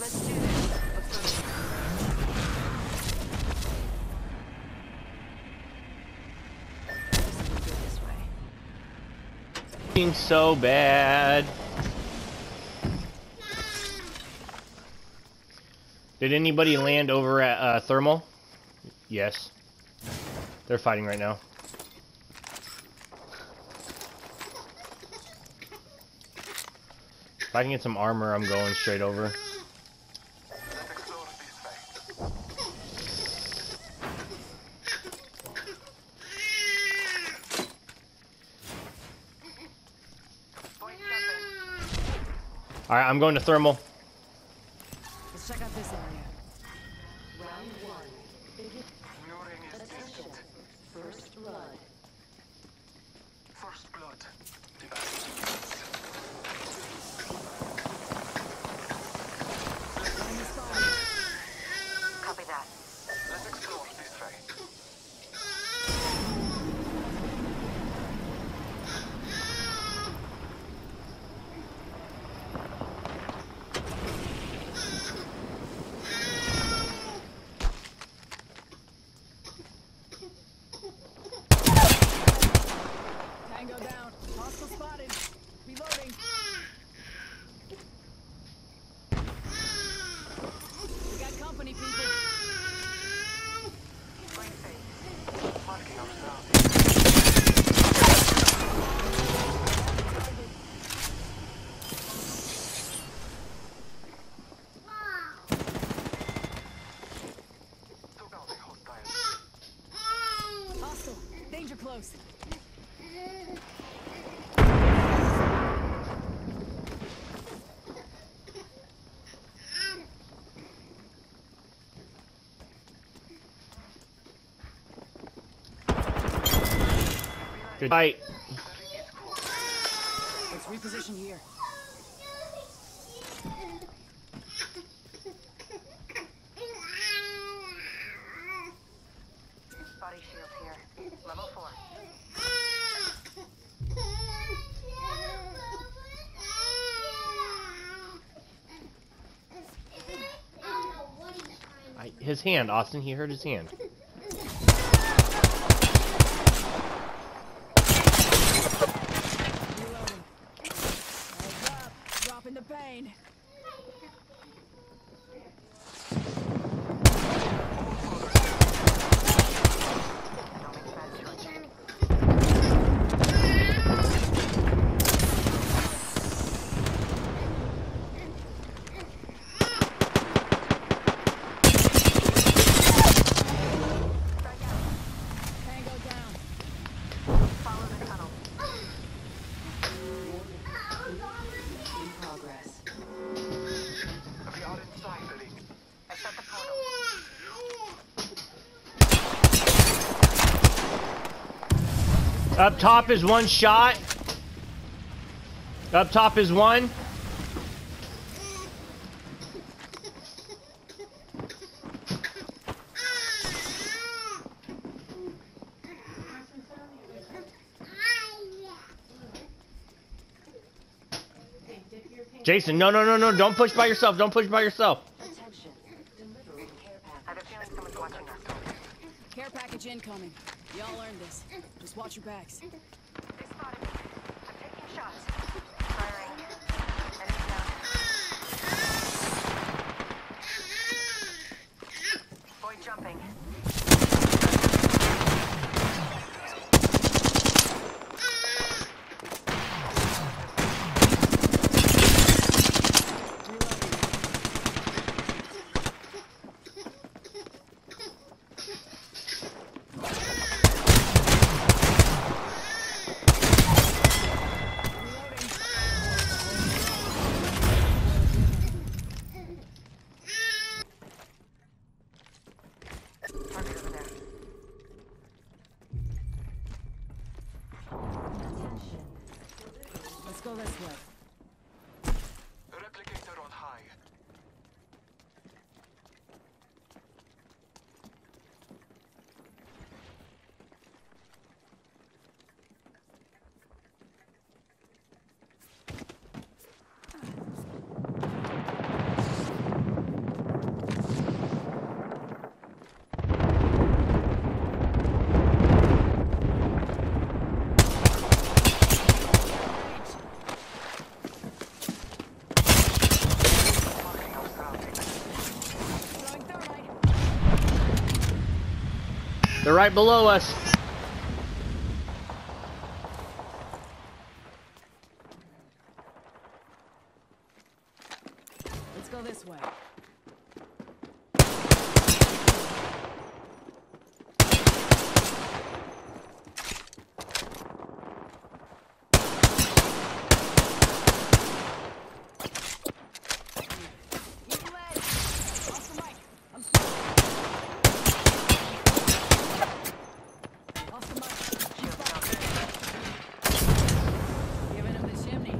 Let's do this. Being so bad. Did anybody land over at uh, Thermal? Yes. They're fighting right now. If I can get some armor, I'm going straight over. Let's explore this way. Point jumping. Alright, I'm going to Thermal. Good fight. Let's reposition here. Body shield here. Level four. I, his hand, Austin. He hurt his hand. Up top is one shot. Up top is one. Jason, no, no, no, no! Don't push by yourself. Don't push by yourself. Attention. Care package. I have a feeling someone's watching us. Care package incoming. Y'all earned this. Just watch your backs. They spotted me. I'm taking shots. Let's go this way. They're right below us. Let's go this way. Keep led. Off the mic. I'm sorry. Off the mic. Keep up. Giving him the chimney.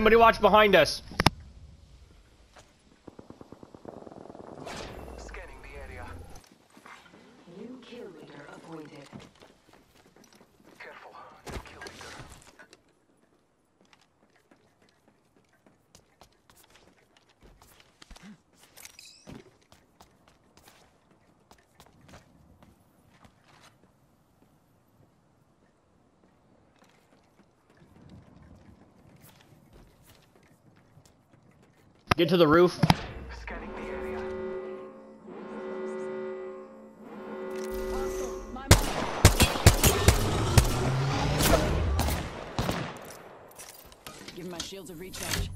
Somebody watch behind us. Get to the roof. Give my shields a recharge.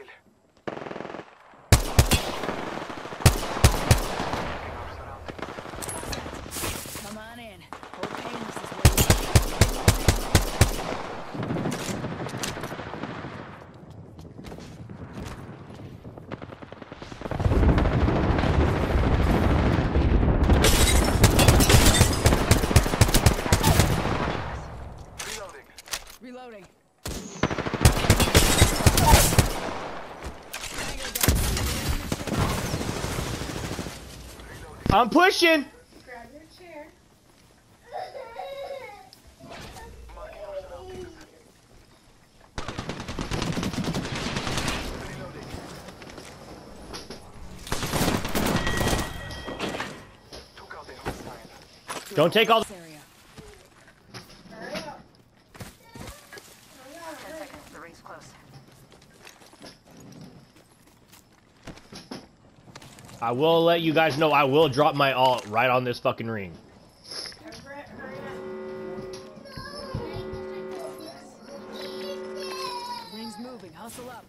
Габриэль. I'm pushing. Don't take all. This area. Hurry up. Hurry up, Ten hurry. seconds. The ring's close. I will let you guys know I will drop my alt right on this fucking ring. Ring's moving. Hustle up.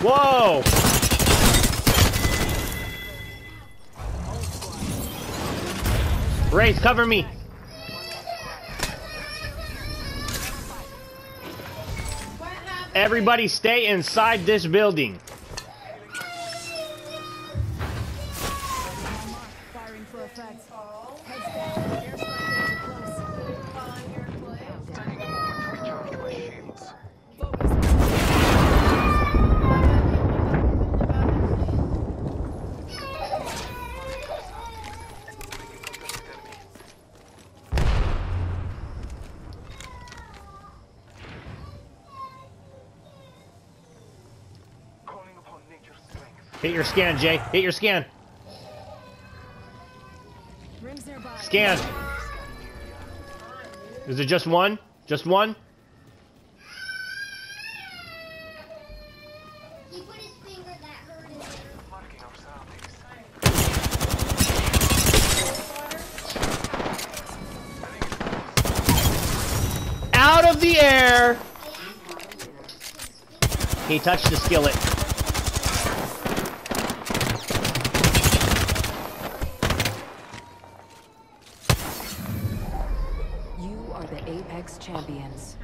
Whoa! Wraith, cover me. Everybody stay inside this building. Firing for effect. Hit your scan, Jay. Hit your scan. Rings. Scan. Is it just one? Just one? He put his finger that hurt in there. Marking our surroundings. Out of the air! He touched the skillet. Champions.